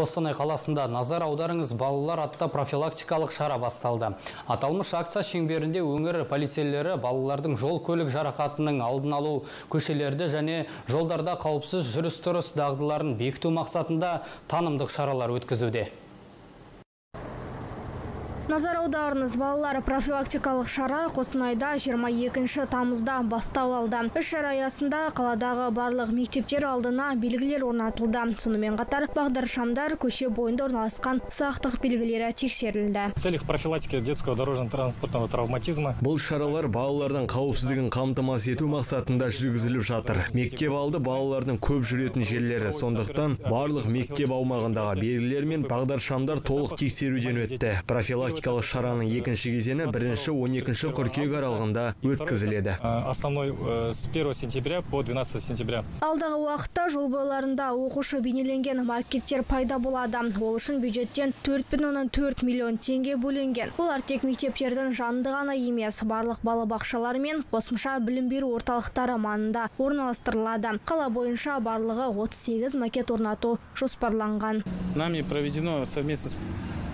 Қостанай қаласында назар аударыңыз балалар атты профилактикалық шара басталды. Аталмыш акция шеңберінде өңір полицейлері балалардың жол көлік жарақатының алдын алу көшелерді және жолдарда қауіпсіз жүріс-тұрыс дағдыларын бекіту мақсатында танымдық шаралар өткізуде. Назар аударыңыз балалар профилактикалық шара Қостанайда 22 тамызда бастау алды. Іс шара аясында қаладағы барлық мектептер алдына белгілер орнатылды. Сонымен қатар бағдаршамдар көше бойында орналасқан сақтық белгілері тексерілді. В целях профилактики детского дорожно-транспортного травматизма Бұл шаралар балалардың қауіпсіздігін қамтамасыз ету мақсатында жүргізіліп жатыр. Мектеп алды балалардың көп жүретін жерлері, сондықтан барлық мектеп аумағындағы белгілер мен бағдаршамдар толық тексеруден өтті. Профилактикалық шараның екінші кезеңі бірінші 12 қыркүйек аралығында өткізіледі. э, основной э, с 1 сентября по 12 сентября. Алдағы уақытта жол бойларында оқушы бейнеленген маркеттер пайда болады. Ол үшін бюджеттен 4,4 миллион теңге бөлінген. Олар тек мектептердің жанында ғана емес, барлық балабақшалар мен қосымша білім беру орталықтары маңында орналастырылады. Қала бойынша барлығы 38 макет орнату жоспарланған. Нами проведено совместно с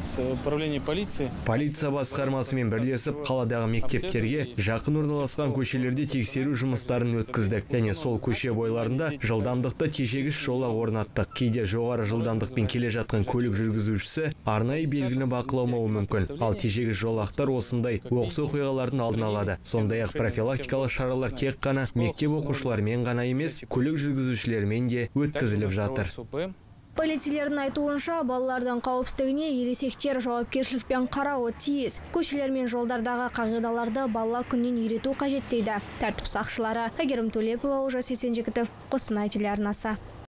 с управлением полиции. Полиция басқармасымен бірлесіп қаладағы мектептерге жақын орналасқан көшелерде тексеру жұмыстарын өткіздік. Және сол көше бойларында жылдамдықты тежегіш жолақ орнаттық. Кейде жоғары жылдамдықпен келе жатқан көлік жүргізушісі арнайы белгіні бақыламауы мүмкін. Ал тежегіш жолақтар осындай оқыс оқиғалардың алдын алады. Сондай ақ профилактикалық шаралар тек қана мектеп оқушыларымен ғана емес көлік жүргізушілерімен де өткізіліп жатыр. Полицейлердің айтуынша балалардың қауіпсіздігіне ересектер жауапкершілікпен қарауы тиіс. Көшелер мен жолдардағы қағидаларды бала күннен үйрету қажет дейді тәртіп сақшылары. Әгерім Төлепова, Олжас Есенжігітов, Қостанай телеарнасы.